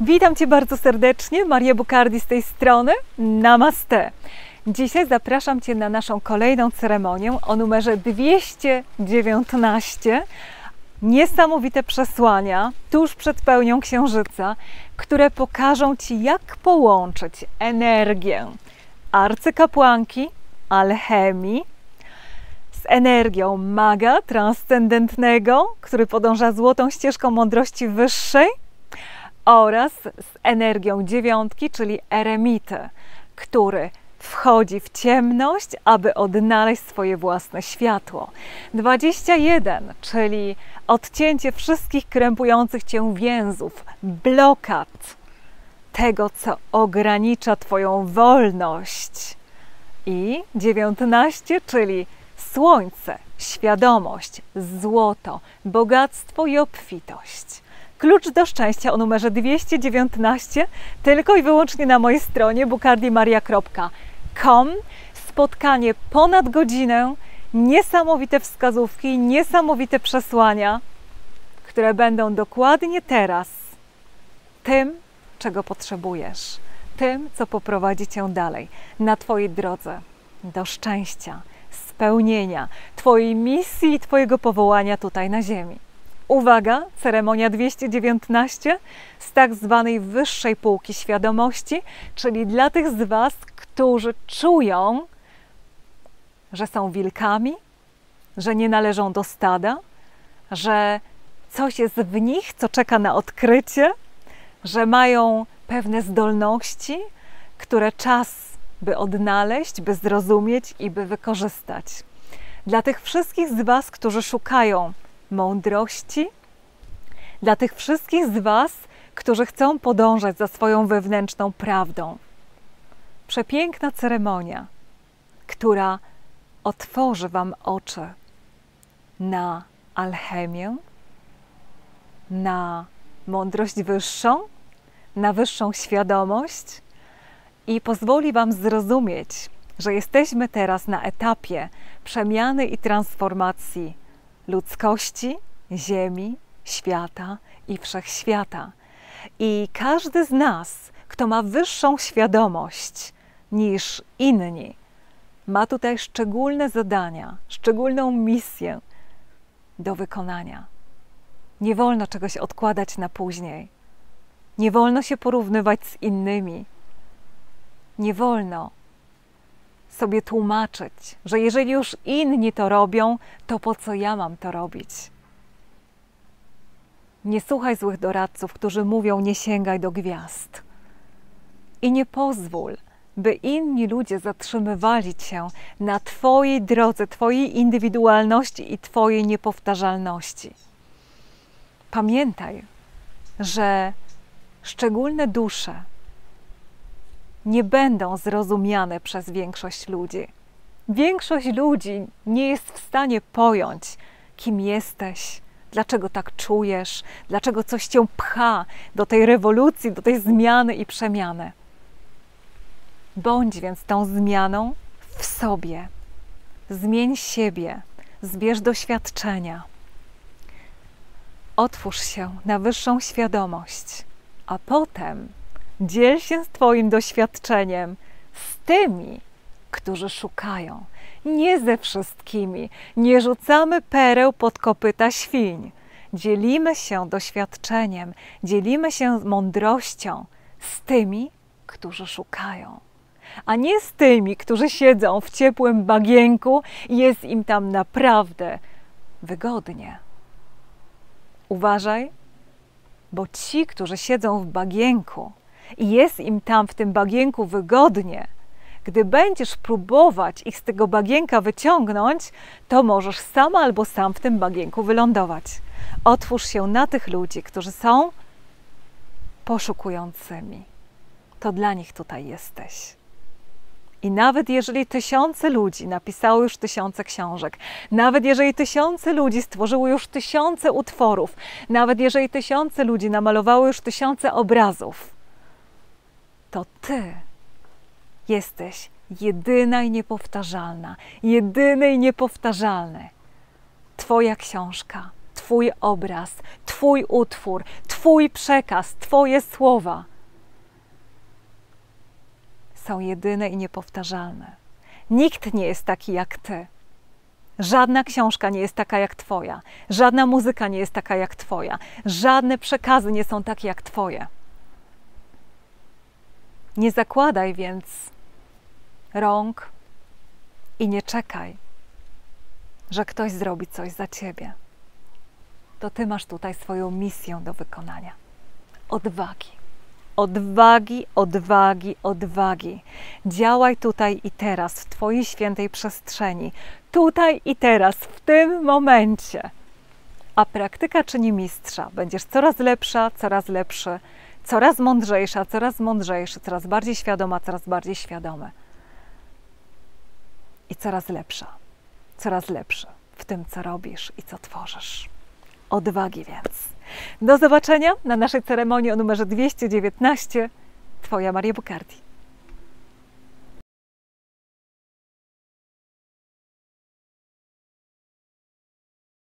Witam Cię bardzo serdecznie, Maria Bukardi z tej strony. Namaste. Dzisiaj zapraszam Cię na naszą kolejną ceremonię o numerze 219. Niesamowite przesłania tuż przed pełnią księżyca, które pokażą Ci, jak połączyć energię arcykapłanki, alchemii, z energią maga transcendentnego, który podąża złotą ścieżką mądrości wyższej, oraz z energią dziewiątki, czyli eremity, który wchodzi w ciemność, aby odnaleźć swoje własne światło. 21, czyli odcięcie wszystkich krępujących cię więzów, blokad, tego, co ogranicza Twoją wolność. I 19, czyli słońce, świadomość, złoto, bogactwo i obfitość. Klucz do szczęścia o numerze 219 tylko i wyłącznie na mojej stronie bukardimaria.com. Spotkanie ponad godzinę, niesamowite wskazówki, niesamowite przesłania, które będą dokładnie teraz tym, czego potrzebujesz, tym, co poprowadzi cię dalej na Twojej drodze do szczęścia, spełnienia Twojej misji i Twojego powołania tutaj na Ziemi. Uwaga, ceremonia 219 z tak zwanej wyższej półki świadomości, czyli dla tych z Was, którzy czują, że są wilkami, że nie należą do stada, że coś jest w nich, co czeka na odkrycie, że mają pewne zdolności, które czas by odnaleźć, by zrozumieć i by wykorzystać. Dla tych wszystkich z Was, którzy szukają mądrości, dla tych wszystkich z Was, którzy chcą podążać za swoją wewnętrzną prawdą. Przepiękna ceremonia, która otworzy Wam oczy na alchemię, na mądrość wyższą, na wyższą świadomość i pozwoli Wam zrozumieć, że jesteśmy teraz na etapie przemiany i transformacji ludzkości, Ziemi, świata i wszechświata. I każdy z nas, kto ma wyższą świadomość niż inni, ma tutaj szczególne zadania, szczególną misję do wykonania. Nie wolno czegoś odkładać na później. Nie wolno się porównywać z innymi. Nie wolno sobie tłumaczyć, że jeżeli już inni to robią, to po co ja mam to robić? Nie słuchaj złych doradców, którzy mówią: Nie sięgaj do gwiazd. I nie pozwól, by inni ludzie zatrzymywali cię na Twojej drodze, Twojej indywidualności i Twojej niepowtarzalności. Pamiętaj, że szczególne dusze nie będą zrozumiane przez większość ludzi. Większość ludzi nie jest w stanie pojąć, kim jesteś, dlaczego tak czujesz, dlaczego coś cię pcha do tej rewolucji, do tej zmiany i przemiany. Bądź więc tą zmianą w sobie. Zmień siebie, zbierz doświadczenia. Otwórz się na wyższą świadomość, a potem dziel się z Twoim doświadczeniem z tymi, którzy szukają nie ze wszystkimi. Nie rzucamy pereł pod kopyta świń. Dzielimy się doświadczeniem, dzielimy się mądrością z tymi, którzy szukają, a nie z tymi, którzy siedzą w ciepłym bagienku i jest im tam naprawdę wygodnie. Uważaj, bo ci, którzy siedzą w bagienku i jest im tam w tym bagienku wygodnie, gdy będziesz próbować ich z tego bagienka wyciągnąć, to możesz sama albo sam w tym bagienku wylądować. Otwórz się na tych ludzi, którzy są poszukującymi. To dla nich tutaj jesteś. I nawet jeżeli tysiące ludzi napisało już tysiące książek, nawet jeżeli tysiące ludzi stworzyło już tysiące utworów, nawet jeżeli tysiące ludzi namalowało już tysiące obrazów, to ty Jesteś jedyna i niepowtarzalna, jedyny i niepowtarzalny. Twoja książka, Twój obraz, Twój utwór, Twój przekaz, Twoje słowa są jedyne i niepowtarzalne. Nikt nie jest taki jak Ty. Żadna książka nie jest taka jak Twoja, żadna muzyka nie jest taka jak Twoja, żadne przekazy nie są takie jak Twoje. Nie zakładaj więc rąk i nie czekaj, że ktoś zrobi coś za Ciebie. To Ty masz tutaj swoją misję do wykonania. Odwagi odwagi, odwagi, odwagi. Działaj tutaj i teraz, w Twojej świętej przestrzeni, tutaj i teraz, w tym momencie. A praktyka czyni mistrza. Będziesz coraz lepsza, coraz lepszy, coraz mądrzejsza, coraz mądrzejszy, coraz bardziej świadoma, coraz bardziej świadomy. I coraz lepsza, coraz lepszy w tym, co robisz i co tworzysz. Odwagi więc. Do zobaczenia na naszej ceremonii o numerze 219. Twoja Maria Bukardi.